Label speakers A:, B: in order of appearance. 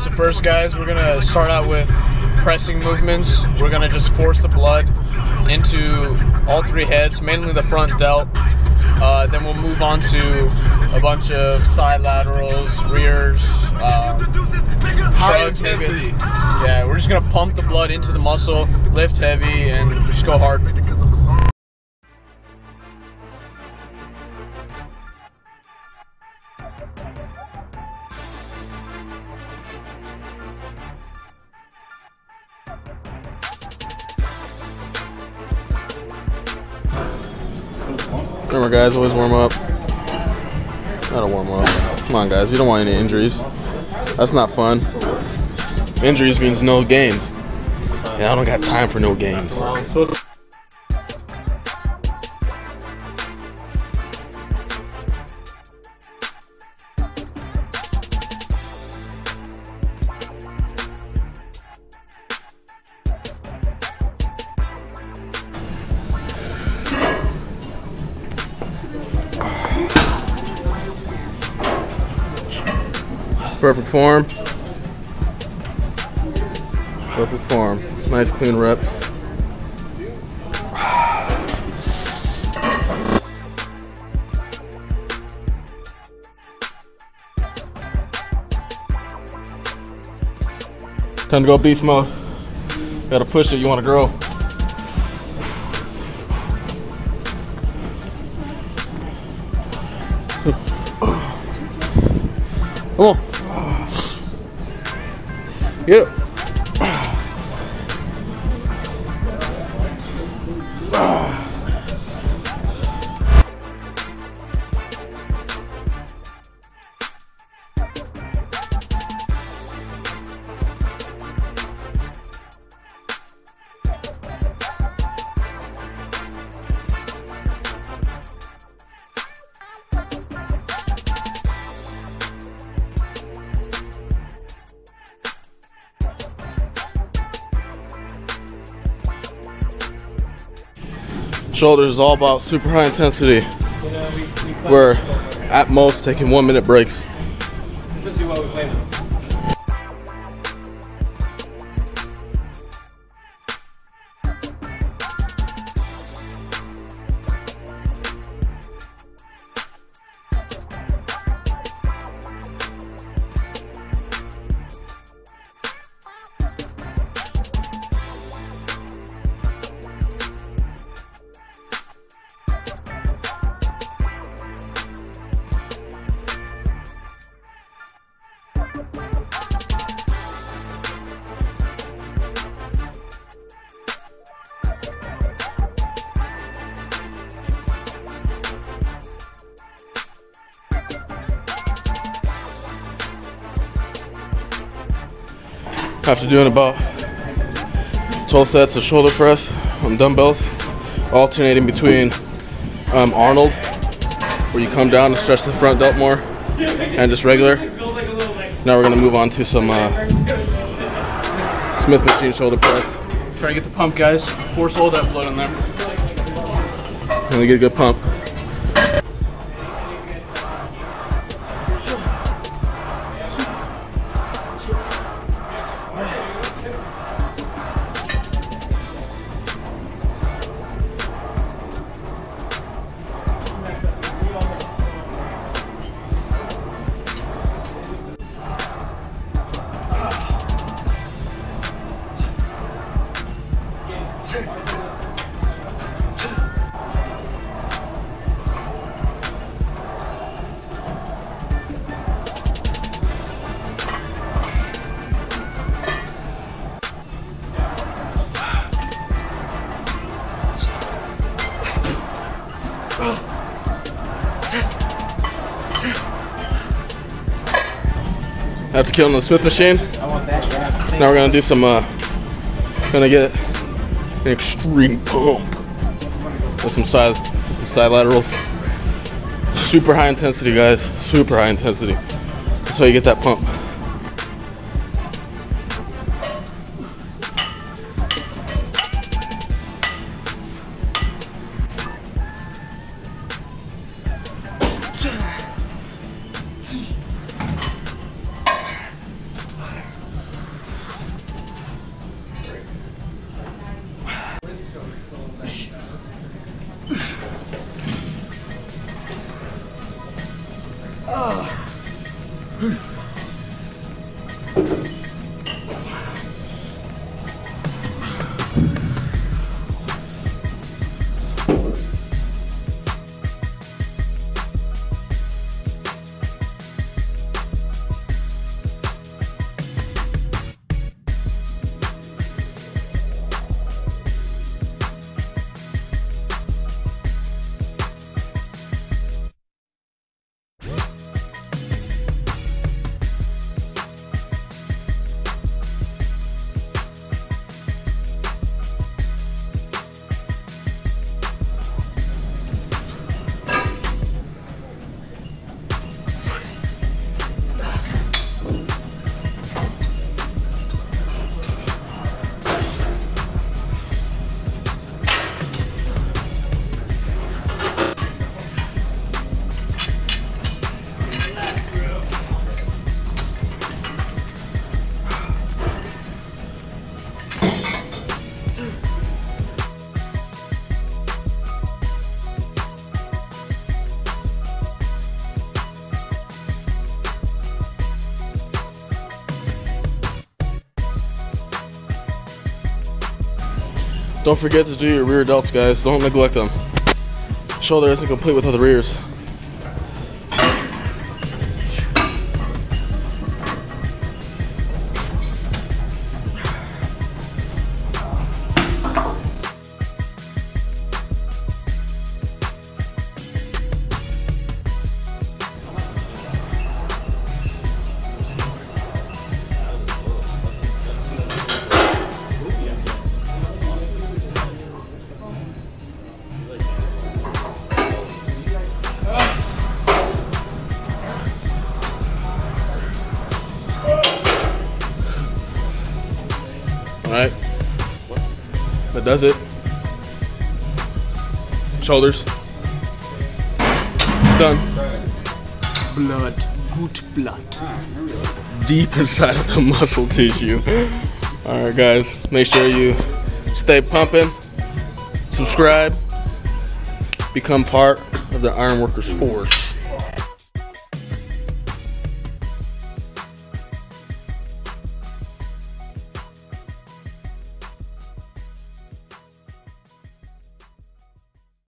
A: first, guys, we're gonna start out with pressing movements. We're gonna just force the blood into all three heads, mainly the front delt. Uh, then we'll move on to a bunch of side laterals, rears, um,
B: High.
A: Yeah, we're just gonna pump the blood into the muscle, lift heavy, and just go hard.
B: Remember, guys, always warm up. Gotta warm up. Come on, guys. You don't want any injuries. That's not fun. Injuries means no gains. Yeah, I don't got time for no gains. Perfect form. Perfect form. Nice clean reps. Time to go beast mode. Gotta push it, you wanna grow. Come on. Get it. Shoulders is all about super high intensity. We're at most taking one minute breaks. After doing about 12 sets of shoulder press on dumbbells, alternating between um, Arnold, where you come down and stretch the front delt more, and just regular. Now we're gonna move on to some uh, Smith machine shoulder press.
A: Try to get the pump, guys. Force all that blood in there.
B: I'm gonna get a good pump. Killing the Smith machine, now we're gonna do some, uh, gonna get an extreme pump with some side, some side laterals. Super high intensity, guys. Super high intensity. That's how you get that pump. Don't forget to do your rear delts, guys. Don't neglect them. Shoulder isn't complete without the rears. That does it. Shoulders. Done.
A: Blood. Good blood.
B: Deep inside of the muscle tissue. Alright, guys. Make sure you stay pumping, subscribe, become part of the Ironworkers Force.